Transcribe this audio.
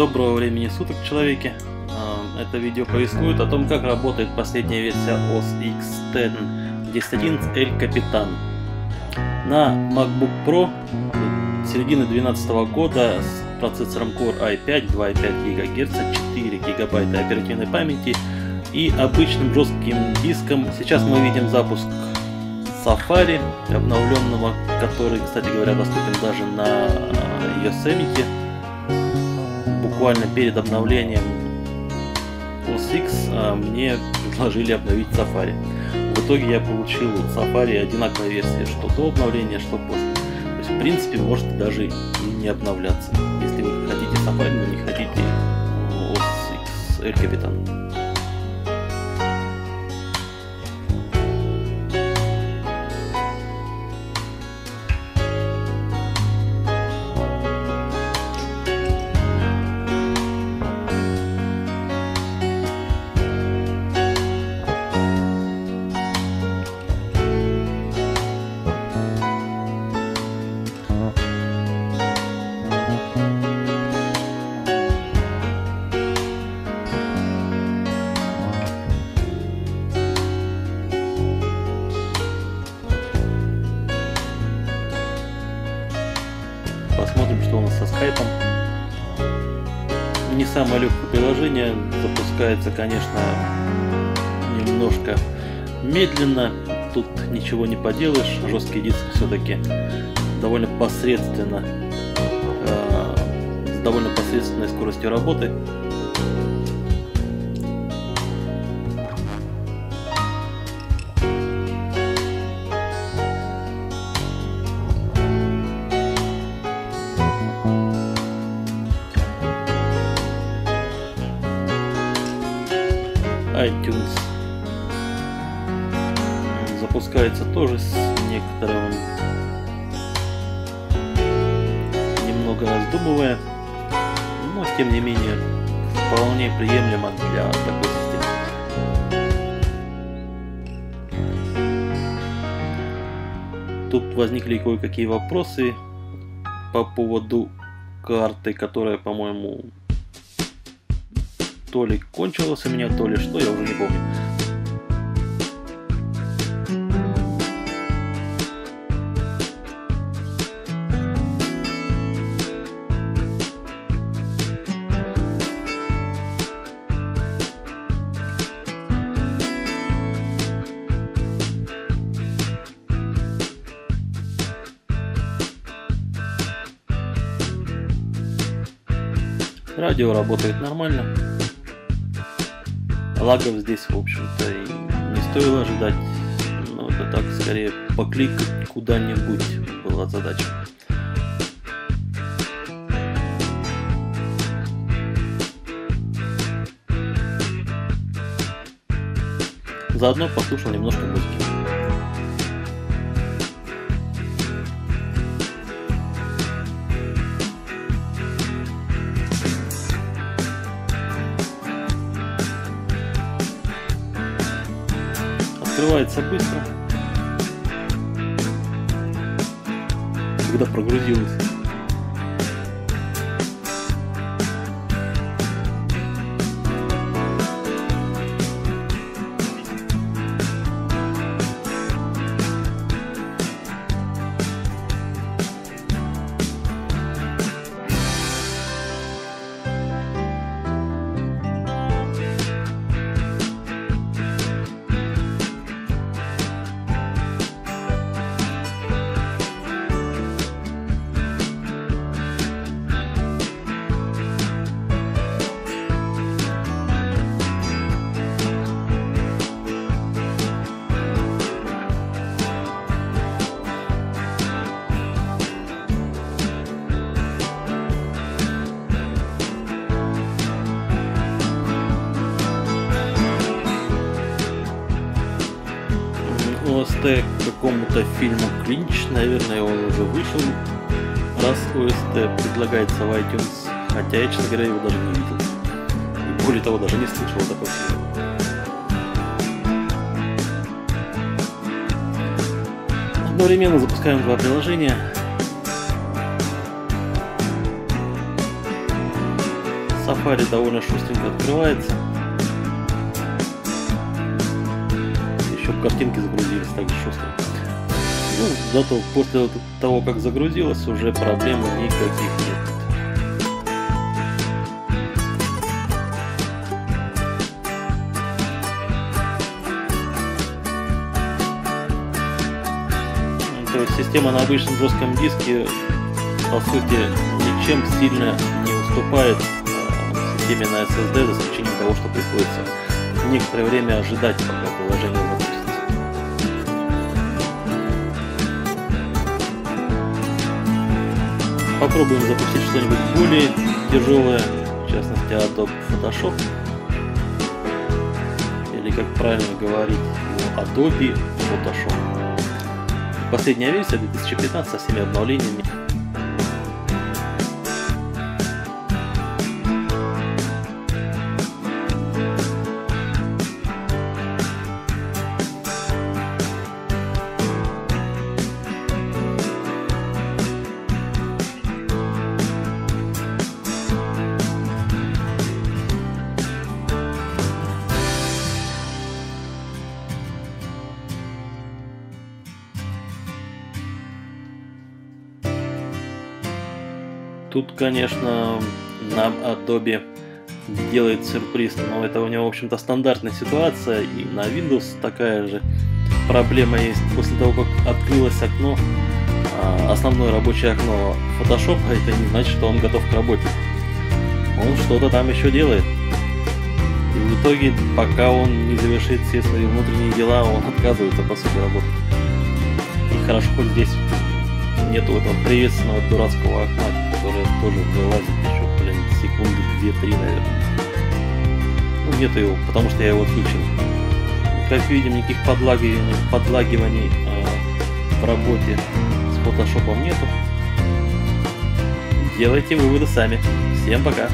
Доброго времени суток, человеки! А, это видео повествует о том, как работает последняя версия OS X 10 10.11 El Capitan. На MacBook Pro середины 2012 года с процессором Core i5 2,5 ГГц, 4 ГБ оперативной памяти и обычным жестким диском. Сейчас мы видим запуск Safari обновленного, который, кстати говоря, доступен даже на Yosemite буквально перед обновлением OS X а, мне предложили обновить Safari. В итоге я получил Safari одинаковая версия, что до обновления, что после. То есть, в принципе, может даже и не обновляться, если вы хотите Safari, но не хотите OS X El Capitan. Скайпом. Не самое легкое приложение. Запускается, конечно, немножко медленно. Тут ничего не поделаешь. Жесткий диск все-таки довольно посредственно, э, с довольно посредственной скоростью работы. iTunes запускается тоже с некоторым немного раздумывая, но тем не менее вполне приемлемо для такой системы. Тут возникли кое-какие вопросы по поводу карты, которая, по-моему, то ли кончилось у меня, то ли что, я уже не помню. Радио работает нормально. Лагов здесь, в общем-то, и не стоило ожидать. Но это так, скорее, покликать куда-нибудь была задача. Заодно послушал немножко музыки. Открывается быстро. Когда ОСТ к какому-то фильму Клинч, наверное, он уже вышел, раз ОСТ предлагается в iTunes, хотя я, честно говоря, его даже не видел. И более того, даже не слышал о таком. Одновременно запускаем два приложения. Safari довольно шустренько открывается. Картинки загрузились так же шустро. Ну, зато после того, как загрузилось, уже проблем никаких нет. То есть система на обычном жестком диске по сути ничем сильно не уступает э, системе на SSD, за исключением того, что приходится некоторое время ожидать, пока приложение Попробуем запустить что-нибудь более тяжелое, в частности Adobe Photoshop, или как правильно говорить, Adobe Photoshop. Последняя версия 2015 со всеми обновлениями. Тут, конечно, нам Adobe делает сюрприз, но это у него, в общем-то, стандартная ситуация, и на Windows такая же проблема есть. После того, как открылось окно, а, основное рабочее окно Photoshop, а это не значит, что он готов к работе. Он что-то там еще делает. И в итоге, пока он не завершит все свои внутренние дела, он отказывается, по сути, работать. И хорошо, хоть здесь нету этого приветственного дурацкого окна, которое тоже вылазит еще, блин, секунды две-три, наверное. Ну, нету его, потому что я его отключил. Как видим, никаких подлагиваний, подлагиваний э, в работе с фотошопом нету. Делайте выводы сами. Всем пока!